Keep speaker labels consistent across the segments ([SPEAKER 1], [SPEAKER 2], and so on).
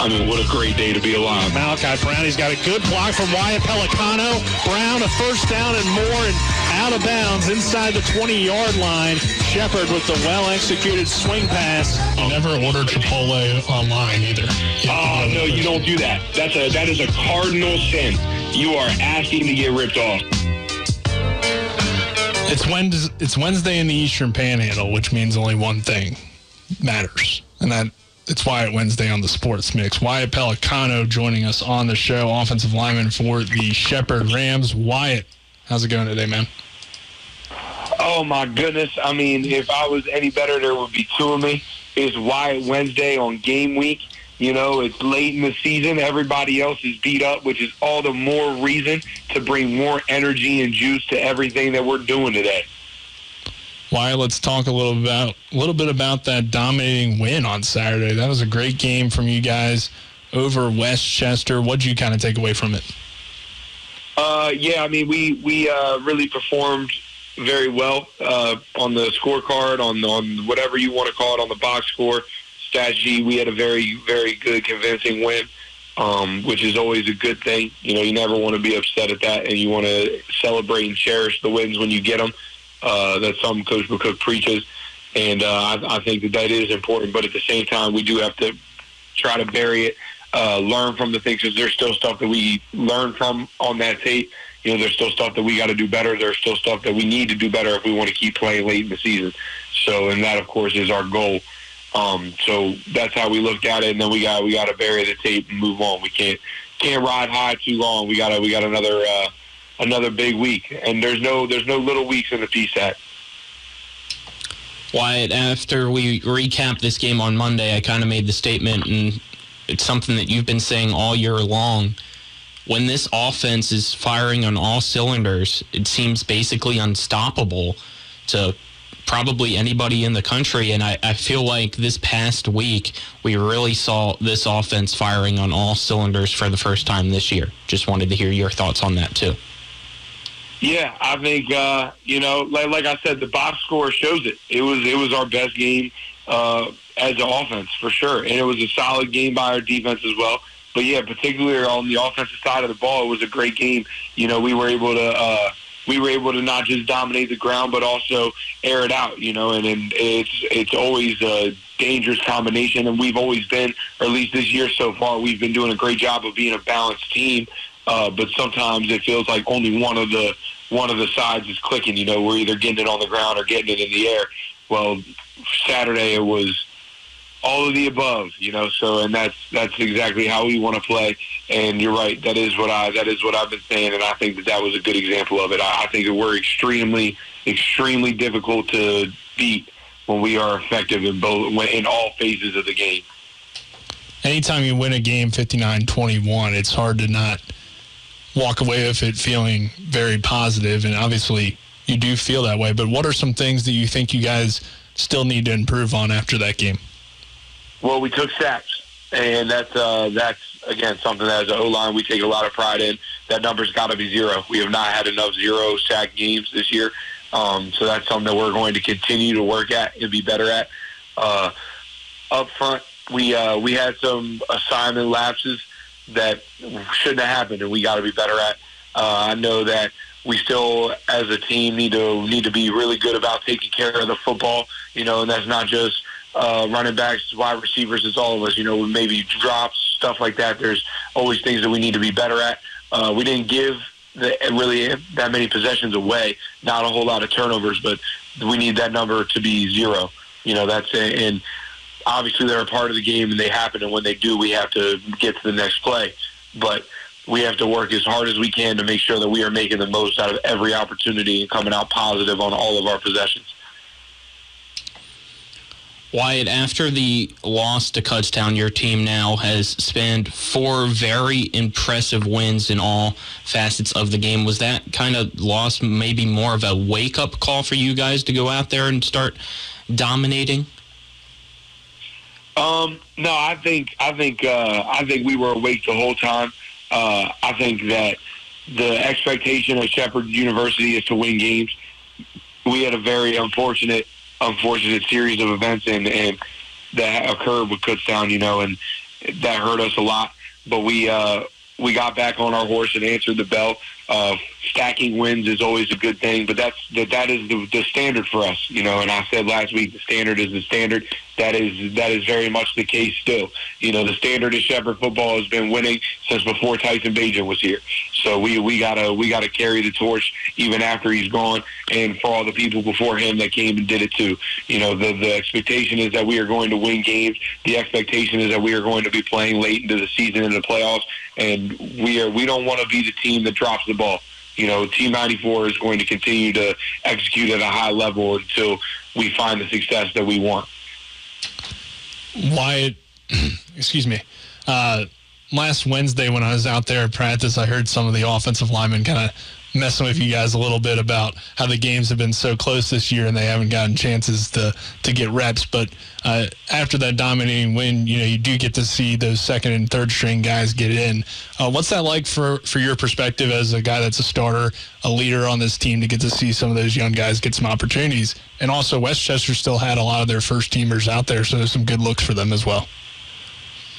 [SPEAKER 1] I mean, what a great day to be alive.
[SPEAKER 2] Malachi Brown, he's got a good block from Wyatt Pelicano. Brown, a first down and more, and out of bounds inside the 20-yard line. Shepherd with the well-executed swing pass.
[SPEAKER 3] You never order Chipotle online either.
[SPEAKER 1] Oh no, you don't do that. That's a that is a cardinal sin. You are asking to get ripped off.
[SPEAKER 3] It's Wednesday, it's Wednesday in the Eastern Panhandle, which means only one thing matters, and that it's Wyatt Wednesday on the Sports Mix. Wyatt Pelicano joining us on the show, offensive lineman for the Shepherd Rams. Wyatt, how's it going today, man?
[SPEAKER 1] Oh my goodness! I mean, if I was any better, there would be two of me. It's Wyatt Wednesday on game week. You know, it's late in the season. Everybody else is beat up, which is all the more reason to bring more energy and juice to everything that we're doing today.
[SPEAKER 3] Wyatt, let's talk a little about a little bit about that dominating win on Saturday. That was a great game from you guys over West Chester. What did you kind of take away from it?
[SPEAKER 1] Uh, yeah, I mean, we we uh, really performed very well uh, on the scorecard, on on whatever you want to call it, on the box score. Stat we had a very very good, convincing win, um, which is always a good thing. You know, you never want to be upset at that, and you want to celebrate and cherish the wins when you get them. Uh, that's something Coach McCook preaches, and uh, I, I think that that is important. But at the same time, we do have to try to bury it, uh, learn from the things because there's still stuff that we learn from on that tape. You know, there's still stuff that we got to do better. There's still stuff that we need to do better if we want to keep playing late in the season. So, and that of course is our goal. Um, so that's how we looked at it, and then we got we got to bury the tape and move on. We can't can't ride high too long. We got to we got another. Uh, another big week. And there's no there's no little weeks in the PSAC.
[SPEAKER 4] Wyatt, after we recap this game on Monday, I kind of made the statement, and it's something that you've been saying all year long. When this offense is firing on all cylinders, it seems basically unstoppable to probably anybody in the country. And I, I feel like this past week, we really saw this offense firing on all cylinders for the first time this year. Just wanted to hear your thoughts on that, too.
[SPEAKER 1] Yeah, I think uh, you know, like, like I said, the box score shows it. It was it was our best game uh, as an offense for sure, and it was a solid game by our defense as well. But yeah, particularly on the offensive side of the ball, it was a great game. You know, we were able to uh, we were able to not just dominate the ground, but also air it out. You know, and, and it's it's always a dangerous combination, and we've always been, or at least this year so far, we've been doing a great job of being a balanced team. Uh, but sometimes it feels like only one of the one of the sides is clicking. You know, we're either getting it on the ground or getting it in the air. Well, Saturday it was all of the above. You know, so and that's that's exactly how we want to play. And you're right. That is what I that is what I've been saying, and I think that that was a good example of it. I, I think that we're extremely extremely difficult to beat when we are effective in both in all phases of the game.
[SPEAKER 3] Anytime you win a game 59-21, it's hard to not walk away with it feeling very positive, and obviously you do feel that way. But what are some things that you think you guys still need to improve on after that game?
[SPEAKER 1] Well, we took sacks, and that's uh, that's again something that as an O line we take a lot of pride in. That number's got to be zero. We have not had enough zero sack games this year, um, so that's something that we're going to continue to work at and be better at. Uh, up front, we uh, we had some assignment lapses that shouldn't have happened, and we got to be better at. Uh, I know that we still, as a team, need to need to be really good about taking care of the football. You know, and that's not just uh, running backs, wide receivers. It's all of us. You know, maybe drops, stuff like that. There's always things that we need to be better at. Uh, we didn't give the, really that many possessions away. Not a whole lot of turnovers, but we need that number to be zero. You know, that's and obviously they're a part of the game and they happen. And when they do, we have to get to the next play. But we have to work as hard as we can to make sure that we are making the most out of every opportunity and coming out positive on all of our possessions.
[SPEAKER 4] Wyatt, after the loss to Kutztown, your team now has spanned four very impressive wins in all facets of the game. Was that kind of loss maybe more of a wake up call for you guys to go out there and start dominating?
[SPEAKER 1] Um, no, I think I think uh, I think we were awake the whole time. Uh, I think that the expectation of Shepherd University is to win games. We had a very unfortunate, unfortunate series of events and, and that occurred with Kutztown, you know, and that hurt us a lot. But we uh, we got back on our horse and answered the bell. Uh, stacking wins is always a good thing, but that's that that is the, the standard for us, you know. And I said last week, the standard is the standard. That is that is very much the case still. You know, the standard of Shepherd football has been winning since before Tyson Bagent was here. So we we gotta we gotta carry the torch even after he's gone, and for all the people before him that came and did it too. You know, the the expectation is that we are going to win games. The expectation is that we are going to be playing late into the season in the playoffs, and we are we don't want to be the team that drops the ball. You know, Team 94 is going to continue to execute at a high level until we find the success that we want.
[SPEAKER 3] Wyatt, excuse me. Uh, last Wednesday when I was out there at practice, I heard some of the offensive linemen kind of messing with you guys a little bit about how the games have been so close this year and they haven't gotten chances to to get reps. But uh, after that dominating win, you know you do get to see those second and third string guys get in. Uh, what's that like for for your perspective as a guy that's a starter, a leader on this team to get to see some of those young guys get some opportunities? And also, West Chester still had a lot of their first teamers out there, so there's some good looks for them as well.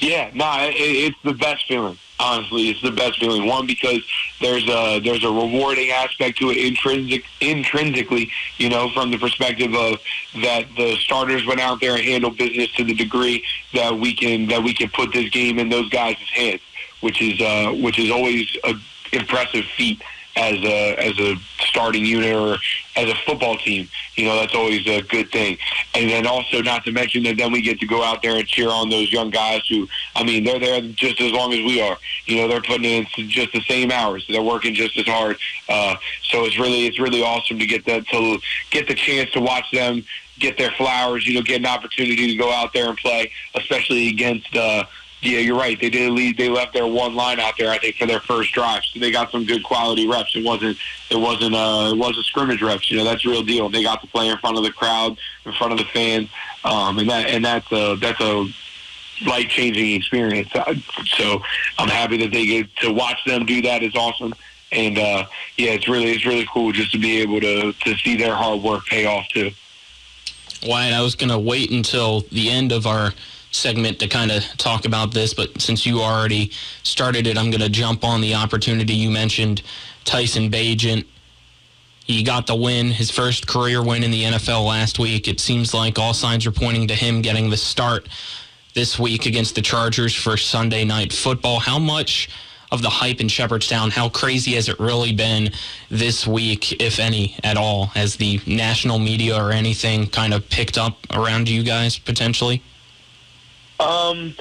[SPEAKER 1] Yeah, no, it, it's the best feeling. Honestly, it's the best feeling. One because there's a there's a rewarding aspect to it intrinsic intrinsically. You know, from the perspective of that the starters went out there and handled business to the degree that we can that we can put this game in those guys' hands, which is uh, which is always a impressive feat as a as a starting unit or as a football team. You know, that's always a good thing. And then also, not to mention that then we get to go out there and cheer on those young guys who, I mean, they're there just as long as we are. You know, they're putting in just the same hours. They're working just as hard. Uh, so it's really it's really awesome to get that to get the chance to watch them get their flowers. You know, get an opportunity to go out there and play, especially against. Uh, yeah, you're right. They did leave. They left their one line out there, I think, for their first drive. So they got some good quality reps. It wasn't. It wasn't. Uh, it wasn't scrimmage reps. You know, that's a real deal. They got to play in front of the crowd, in front of the fans, um, and that and that's a that's a life changing experience. Uh, so I'm happy that they get to watch them do that. Is awesome. And uh, yeah, it's really it's really cool just to be able to to see their hard work pay off too.
[SPEAKER 4] Wyatt, I was going to wait until the end of our segment to kind of talk about this, but since you already started it, I'm going to jump on the opportunity you mentioned. Tyson Bagent, he got the win, his first career win in the NFL last week. It seems like all signs are pointing to him getting the start this week against the Chargers for Sunday night football. How much of the hype in Shepherdstown, how crazy has it really been this week, if any at all? Has the national media or anything kind of picked up around you guys potentially?
[SPEAKER 1] Um,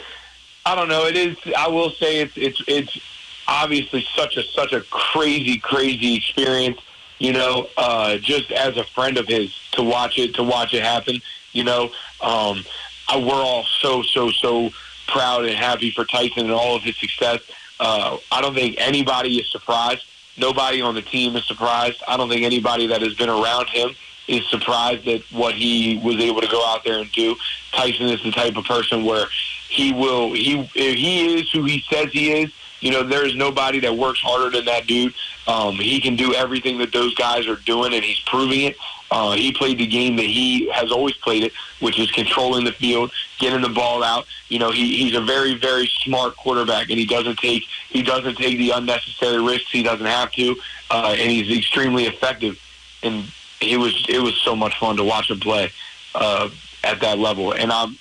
[SPEAKER 1] I don't know. It is. I will say it's it's it's obviously such a such a crazy crazy experience. You know, uh, just as a friend of his to watch it to watch it happen. You know, um, I, we're all so so so proud and happy for Tyson and all of his success. Uh, I don't think anybody is surprised. Nobody on the team is surprised. I don't think anybody that has been around him is surprised at what he was able to go out there and do. Tyson is the type of person where he will he if he is who he says he is. You know, there is nobody that works harder than that dude. Um, he can do everything that those guys are doing, and he's proving it. Uh, he played the game that he has always played it, which is controlling the field, getting the ball out. You know, he, he's a very, very smart quarterback, and he doesn't take he doesn't take the unnecessary risks. He doesn't have to, uh, and he's extremely effective. And it was it was so much fun to watch him play uh, at that level. And I'm,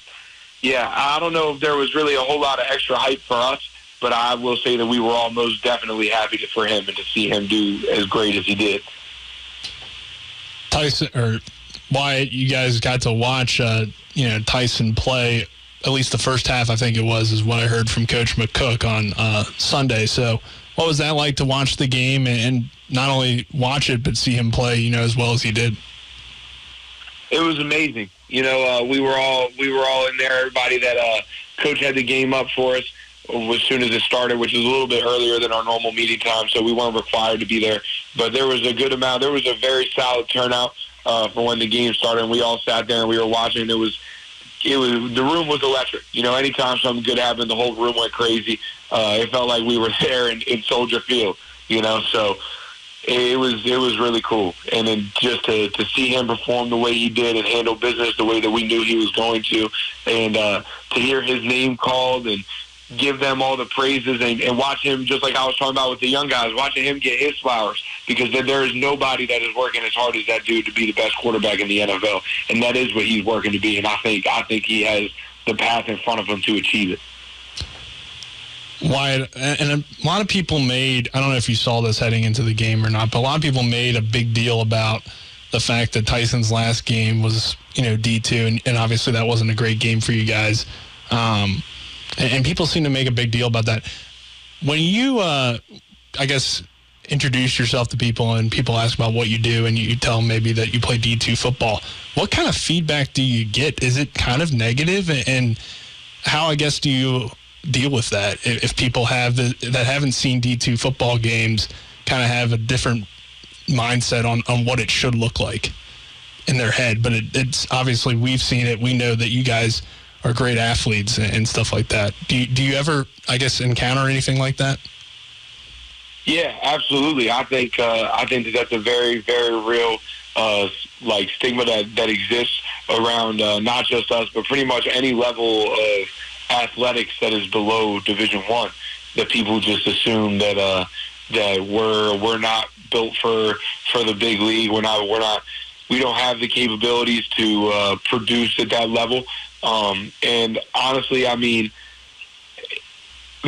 [SPEAKER 1] yeah, I don't know if there was really a whole lot of extra hype for us, but I will say that we were all most definitely happy for him and to see him do as great as he did.
[SPEAKER 3] Tyson or Wyatt, you guys got to watch, uh, you know, Tyson play. At least the first half, I think it was, is what I heard from Coach McCook on uh, Sunday. So, what was that like to watch the game and, not only watch it but see him play, you know, as well as he did?
[SPEAKER 1] It was amazing. You know, uh, we were all we were all in there. Everybody that uh, coach had the game up for us as soon as it started, which was a little bit earlier than our normal meeting time, so we weren't required to be there. But there was a good amount. There was a very solid turnout uh, for when the game started, and we all sat there and we were watching. It was it was the room was electric. You know, anytime something good happened, the whole room went crazy. Uh, it felt like we were there in, in Soldier Field. You know, so it was it was really cool, and then just to to see him perform the way he did and handle business the way that we knew he was going to, and uh, to hear his name called and give them all the praises and, and watch him, just like I was talking about with the young guys, watching him get his flowers because there is nobody that is working as hard as that dude to be the best quarterback in the NFL, and that is what he's working to be. And I think I think he has the path in front of him to achieve it.
[SPEAKER 3] Wyatt, and a lot of people made, I don't know if you saw this heading into the game or not, but a lot of people made a big deal about the fact that Tyson's last game was, you know, D2, and, and obviously that wasn't a great game for you guys. Um, and, and, people seem to make a big deal about that. When you, uh, I guess, introduce yourself to people and people ask about what you do and you, you tell them maybe that you play D2 football, what kind of feedback do you get? Is it kind of negative? And how, I guess, do you deal with that if people have the, that haven't seen D2 football games kind of have a different mindset on, on what it should look like in their head. But it, it's obviously we've seen it. We know that you guys are great athletes and, and stuff like that. Do you, do you ever, I guess, encounter anything like that?
[SPEAKER 1] Yeah, absolutely. I think uh, I think that that's a very very real uh, like stigma that that exists around uh, not just us, but pretty much any level of athletics that is below Division One. That people just assume that uh, that we're we're not built for for the big league. We're not we're not we don't have the capabilities to uh, produce at that level. Um, and honestly, I mean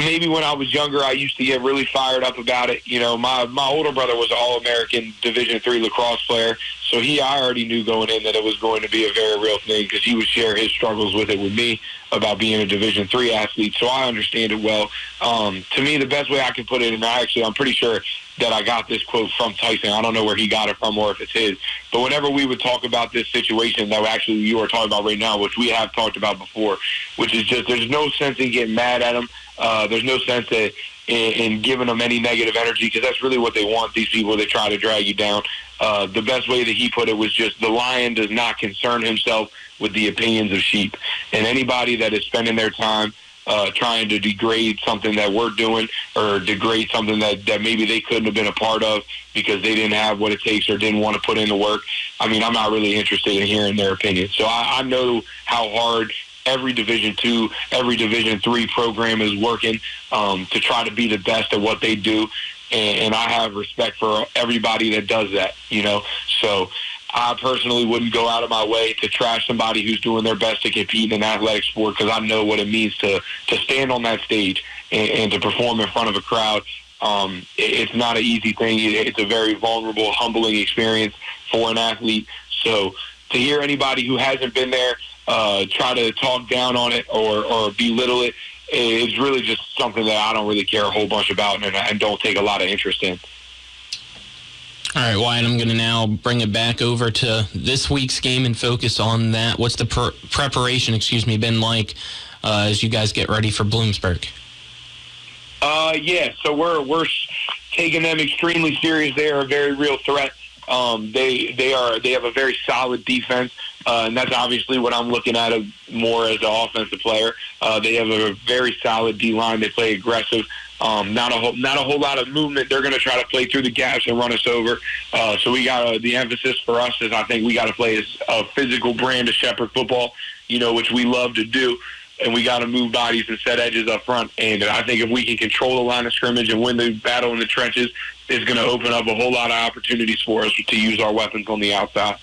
[SPEAKER 1] maybe when I was younger, I used to get really fired up about it. You know, my my older brother was an All American Division three lacrosse player, so he I already knew going in that it was going to be a very real thing because he would share his struggles with it with me about being a Division three athlete. So I understand it well. Um, to me, the best way I can put it, and I actually I'm pretty sure that I got this quote from Tyson. I don't know where he got it from or if it's his. But whenever we would talk about this situation that actually you are talking about right now, which we have talked about before, which is just there's no sense in getting mad at him. Uh, there's no sense in, in giving them any negative energy because that's really what they want. These people they try to drag you down. Uh, the best way that he put it was just the lion does not concern himself with the opinions of sheep, and anybody that is spending their time uh, trying to degrade something that we're doing or degrade something that, that maybe they couldn't have been a part of because they didn't have what it takes or didn't want to put in the work. I mean, I'm not really interested in hearing their opinion. So I, I know how hard every Division two, every Division three program is working um, to try to be the best at what they do. And, and I have respect for everybody that does that, you know. So I personally wouldn't go out of my way to trash somebody who's doing their best to compete in an athletic sport because I know what it means to to stand on that stage and, and to perform in front of a crowd. Um, it, it's not an easy thing. It, it's a very vulnerable, humbling experience for an athlete. So to hear anybody who hasn't been there uh, try to talk down on it or, or belittle it is really just something that I don't really care a whole bunch about and, and don't take a lot of interest in.
[SPEAKER 4] All right, Wyatt, I'm going to now bring it back over to this week's game and focus on that. What's the preparation, excuse me, been like uh, as you guys get ready for Bloomsburg?
[SPEAKER 1] Uh, yeah, so we're we're taking them extremely serious. They are a very real threat. Um, they they are they have a very solid defense, uh, and that's obviously what I'm looking at more as an offensive player. Uh, they have a very solid D line. They play aggressive. Um, not a whole, not a whole lot of movement. They're going to try to play through the gaps and run us over. Uh, so we got uh, the emphasis for us is I think we got to play a physical brand of Shepherd football, you know, which we love to do. And we got to move bodies and set edges up front. And I think if we can control the line of scrimmage and win the battle in the trenches, it's going to open up a whole lot of opportunities for us to use our weapons on the outside.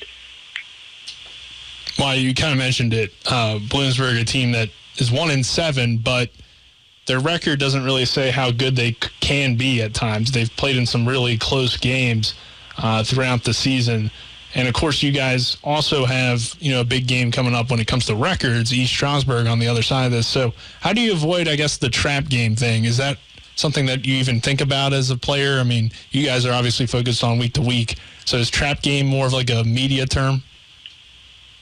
[SPEAKER 3] Well, you kind of mentioned it. Uh, Bloomsburg, a team that is one in seven, but – their record doesn't really say how good they can be at times. They've played in some really close games uh, throughout the season. And of course, you guys also have you know a big game coming up when it comes to records. East Stroudsburg on the other side of this. So, how do you avoid, I guess, the trap game thing? Is that something that you even think about as a player? I mean, you guys are obviously focused on week to week. So, is trap game more of like a media term?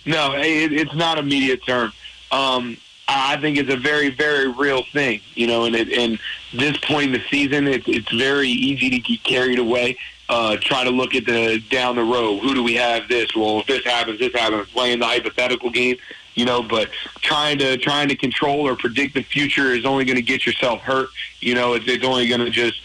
[SPEAKER 1] No, it, it's not a media term. Um, I think it's a very, very real thing, you know. And at this point in the season, it, it's very easy to get carried away. Uh, try to look at the down the road. Who do we have? This. Well, if this happens, this happens. Playing the hypothetical game, you know. But trying to trying to control or predict the future is only going to get yourself hurt. You know, it's, it's only going to just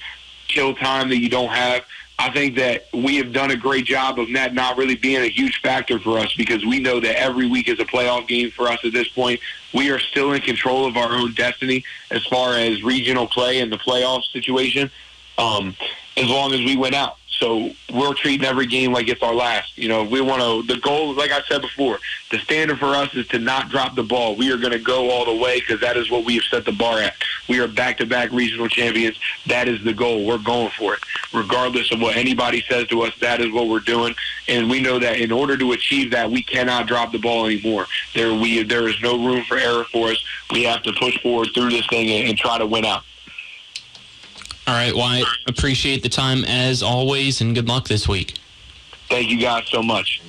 [SPEAKER 1] kill time that you don't have. I think that we have done a great job of that not really being a huge factor for us because we know that every week is a playoff game for us at this point. we are still in control of our own destiny as far as regional play and the playoff situation. Um, as long as we win out. So we're treating every game like it's our last. You know, we want to. The goal, like I said before, the standard for us is to not drop the ball. We are going to go all the way because that is what we have set the bar at. We are back-to-back regional champions. That is the goal. We're going for it, regardless of what anybody says to us. That is what we're doing, and we know that in order to achieve that, we cannot drop the ball anymore. There, we there is no room for error for us. We have to push forward through this thing and, and try to win out.
[SPEAKER 4] All right, Wyatt, appreciate the time as always, and good luck this week.
[SPEAKER 1] Thank you guys so much.